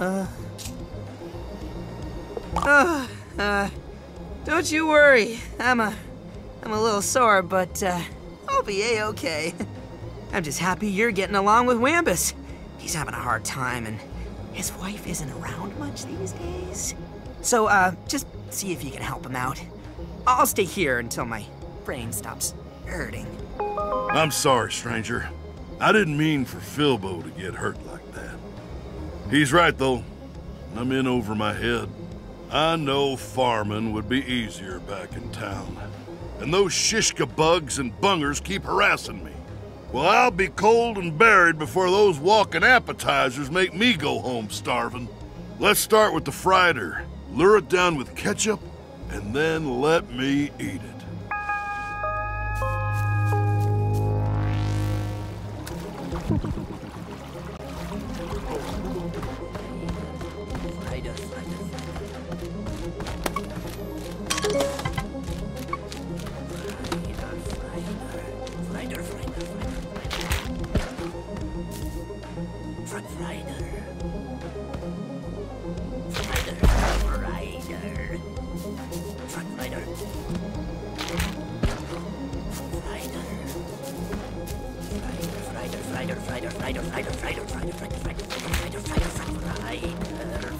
Uh, uh, uh, don't you worry. I'm a, I'm a little sore, but uh, I'll be a-okay. I'm just happy you're getting along with Wambus. He's having a hard time, and his wife isn't around much these days. So, uh, just see if you can help him out. I'll stay here until my brain stops hurting. I'm sorry, stranger. I didn't mean for Filbo to get hurt like that. He's right, though. I'm in over my head. I know farming would be easier back in town. And those shishkabugs and bungers keep harassing me. Well, I'll be cold and buried before those walking appetizers make me go home starving. Let's start with the Fryder. Lure it down with ketchup, and then let me eat it. Rider, rider, rider, rider, rider, rider, rider, rider, rider, rider, rider.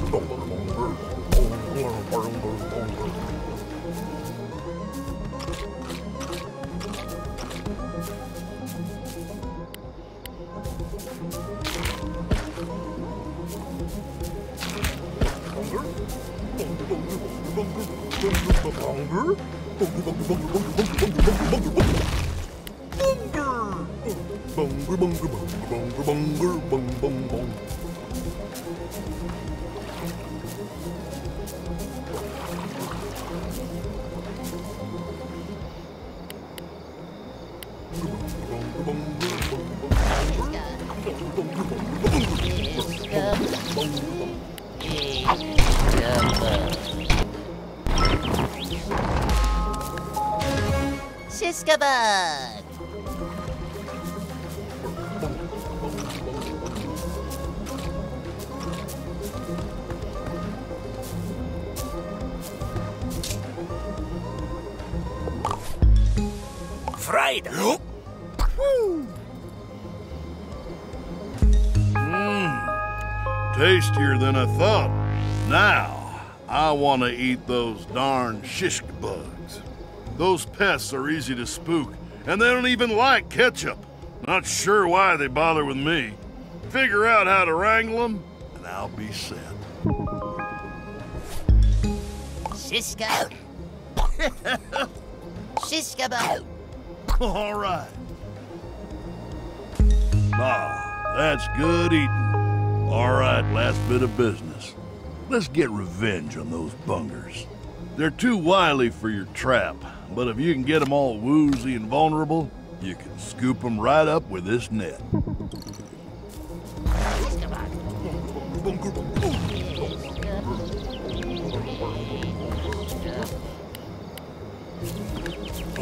Oh, my God. Shishkabug. Fried. Tastier than I thought. Now, I want to eat those darn shish bugs. Those pests are easy to spook, and they don't even like ketchup. Not sure why they bother with me. Figure out how to wrangle them, and I'll be set. Shiska Bug. All right. Ah, that's good eating. All right, last bit of business. Let's get revenge on those bungers. They're too wily for your trap, but if you can get them all woozy and vulnerable, you can scoop them right up with this net.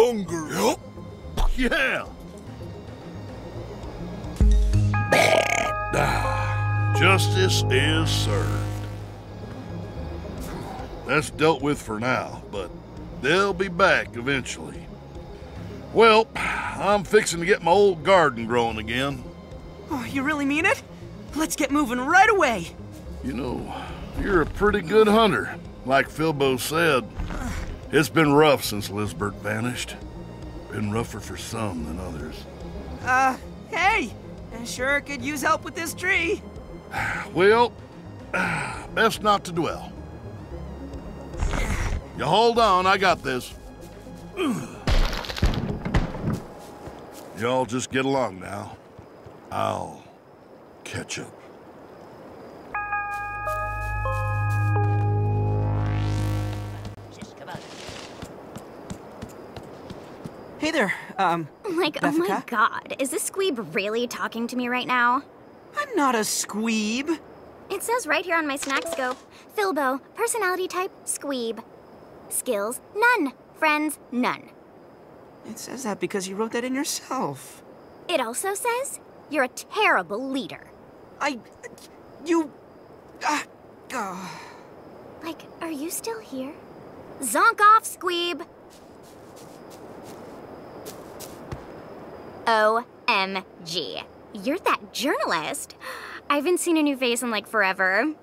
Bungaroo. Yep. Yeah. Justice is served. That's dealt with for now, but they'll be back eventually. Well, I'm fixing to get my old garden growing again. Oh, you really mean it? Let's get moving right away. You know, you're a pretty good hunter, like Filbo said. It's been rough since Lizbert vanished. Been rougher for some than others. Uh, hey, I sure could use help with this tree. Well, best not to dwell. You hold on, I got this. Y'all just get along now. I'll catch up. Hey there, um, Like, oh my god, is this squeeb really talking to me right now? I'm not a squeeb. It says right here on my snack scope, Filbo, personality type, squeeb. Skills, none. Friends, none. It says that because you wrote that in yourself. It also says you're a terrible leader. I... you... Uh. Like, are you still here? Zonk off, Squeeb! OMG. You're that journalist. I haven't seen a new face in like forever.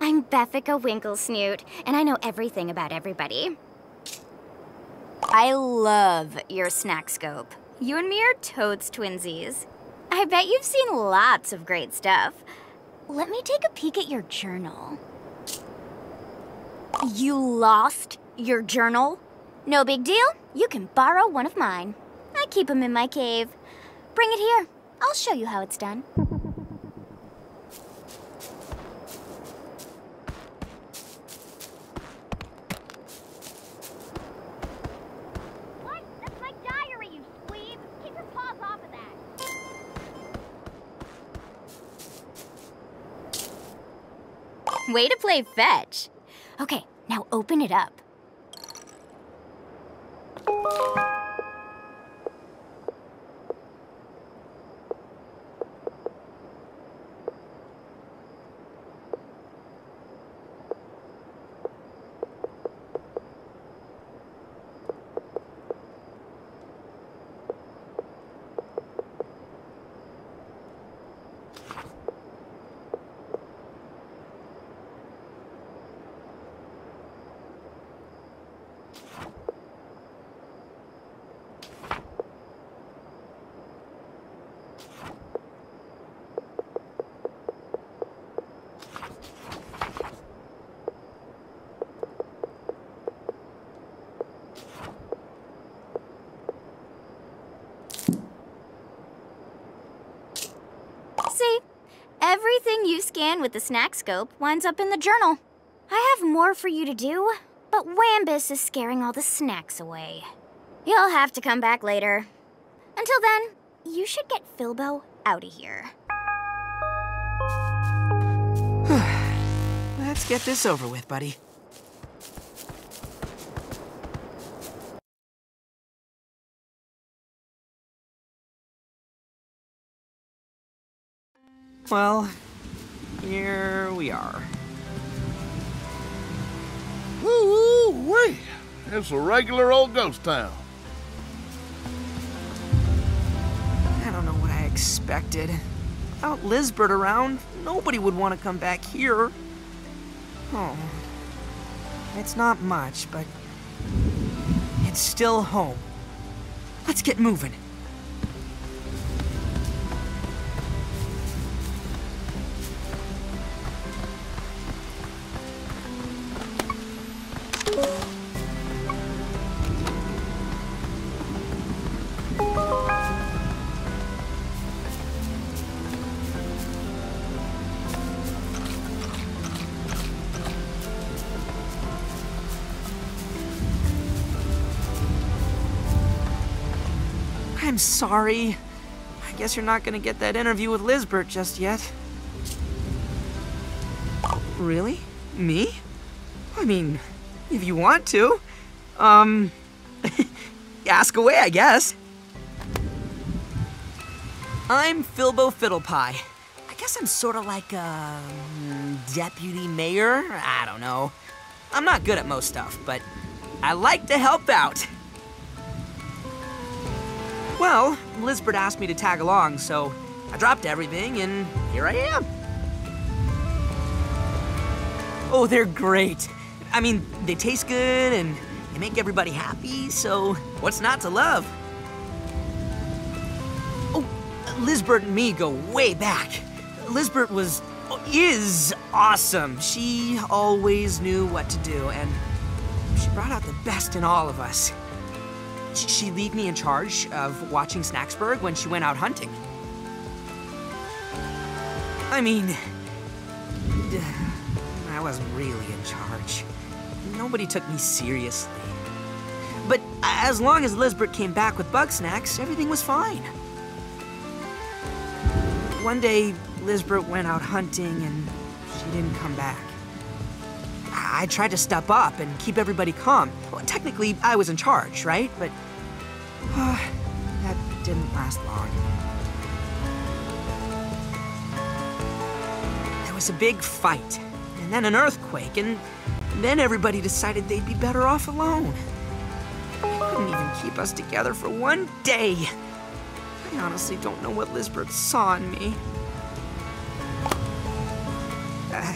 I'm Beffica Winklesnoot, and I know everything about everybody. I love your Snaxscope. You and me are totes twinsies. I bet you've seen lots of great stuff. Let me take a peek at your journal. You lost your journal? No big deal. You can borrow one of mine. I keep them in my cave. Bring it here. I'll show you how it's done. Way to play fetch. Okay, now open it up. See, everything you scan with the Snaxscope winds up in the journal. I have more for you to do, but Wambus is scaring all the snacks away. You'll have to come back later. Until then, you should get Filbo out of here. Let's get this over with, buddy. Well, here we are. Woo-wee! It's a regular old ghost town. I don't know what I expected. Without Lizbert around, nobody would want to come back here. Oh, it's not much, but it's still home. Let's get moving. I'm sorry. I guess you're not gonna get that interview with Lizbert just yet. Really? Me? I mean, if you want to. Um, ask away, I guess. I'm Filbo Fiddlepie. I guess I'm sort of like a mm, deputy mayor. I don't know. I'm not good at most stuff, but I like to help out. Well, Lizbert asked me to tag along, so I dropped everything and here I am. Oh, they're great. I mean, they taste good and they make everybody happy, so what's not to love? Oh, Lizbert and me go way back. Lizbert was, is awesome. She always knew what to do, and she brought out the best in all of us. Sh- She'd leave me in charge of watching Snaxburg when she went out hunting. I mean, I wasn't really in charge. Nobody took me seriously. But as long as Lizbert came back with Bugsnax, everything was fine. One day, Lizbert went out hunting and she didn't come back. I tried to step up and keep everybody calm. Well, technically, I was in charge, right? But uh, that didn't last long. There was a big fight, and then an earthquake, and then everybody decided they'd be better off alone. They couldn't even keep us together for one day. I honestly don't know what Lizbert saw in me. Uh,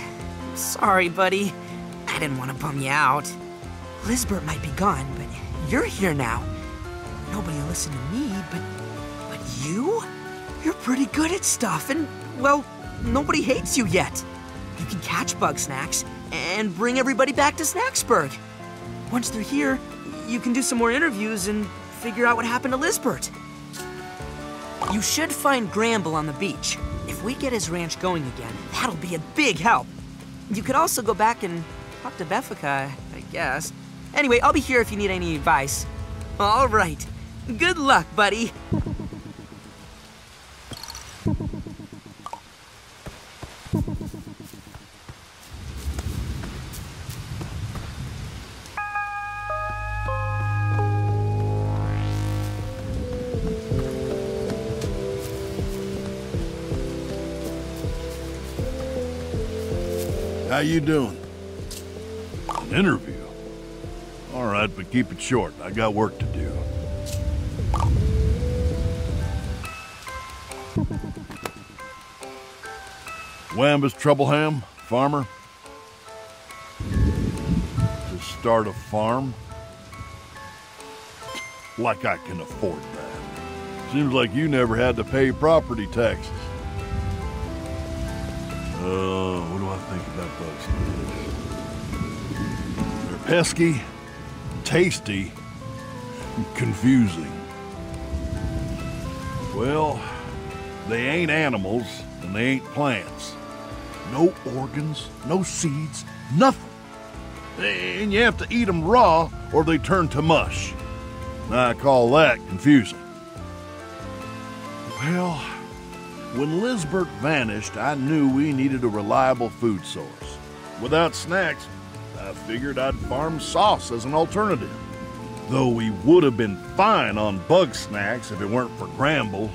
sorry, buddy. I didn't want to bum you out. Lizbert might be gone, but you're here now. Nobody will listen to me, but but you? You're pretty good at stuff, and well, nobody hates you yet. You can catch Bugsnax and bring everybody back to Snaxburg. Once they're here, you can do some more interviews and figure out what happened to Lizbert. You should find Gramble on the beach. If we get his ranch going again, that'll be a big help. You could also go back and talk to Beffica, I guess. Anyway, I'll be here if you need any advice. All right. Good luck, buddy. How you doing? Interview? All right, but keep it short. I got work to do. Wambus Troubleham, farmer. To start a farm? Like I can afford that. Seems like you never had to pay property taxes. Uh, what do I think about bugs? Pesky, tasty, confusing. Well, they ain't animals and they ain't plants. No organs, no seeds, nothing. And you have to eat them raw or they turn to mush. I call that confusing. Well, when Lizbert vanished, I knew we needed a reliable food source. Without snacks, I figured I'd farm sauce as an alternative. Though we would have been fine on Bugsnax if it weren't for Gramble.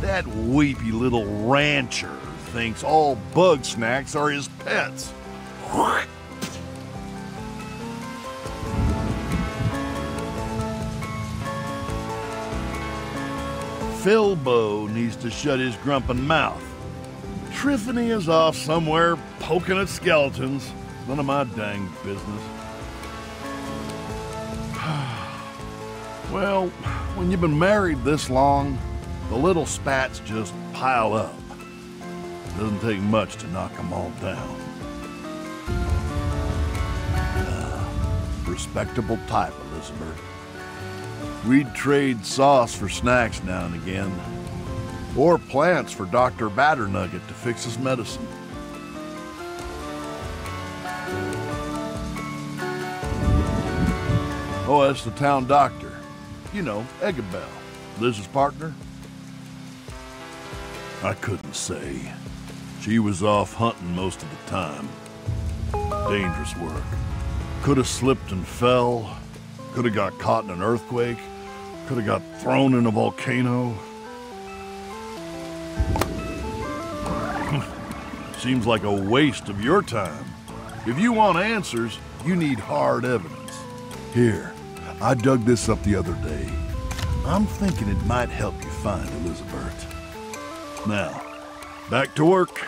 That weepy little rancher thinks all Bugsnax are his pets. Filbo needs to shut his grumpin' mouth. Triffany is off somewhere poking at skeletons. None of my dang business. well, when you've been married this long, the little spats just pile up. Doesn't take much to knock 'em all down. Uh, respectable type, Elizabeth. We'd trade sauce for snacks now and again, or plants for Dr. Batternugget to fix his medicine. Oh, that's the town doctor. You know, Eggabell, Liz's partner. I couldn't say. She was off hunting most of the time. Dangerous work. Could have slipped and fell. Could have got caught in an earthquake. Could have got thrown in a volcano. Seems like a waste of your time. If you want answers, you need hard evidence. Here, I dug this up the other day. I'm thinking it might help you find Elizabeth. Now, back to work.